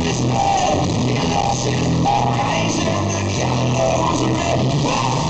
This man, he lost in mind, and the color was red.